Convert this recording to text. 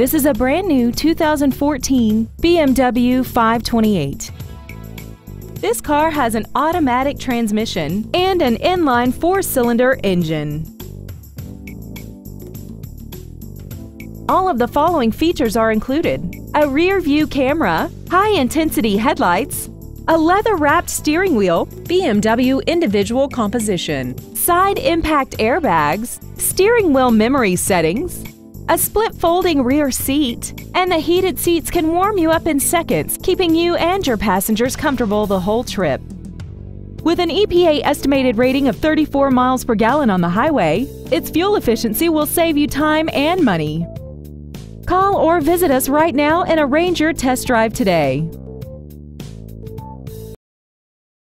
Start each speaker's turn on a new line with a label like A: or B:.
A: This is a brand new 2014 BMW 528. This car has an automatic transmission and an inline four-cylinder engine. All of the following features are included. A rear view camera, high-intensity headlights, a leather-wrapped steering wheel, BMW individual composition, side impact airbags, steering wheel memory settings, a split folding rear seat, and the heated seats can warm you up in seconds, keeping you and your passengers comfortable the whole trip. With an EPA estimated rating of 34 miles per gallon on the highway, its fuel efficiency will save you time and money. Call or visit us right now and arrange your test drive today.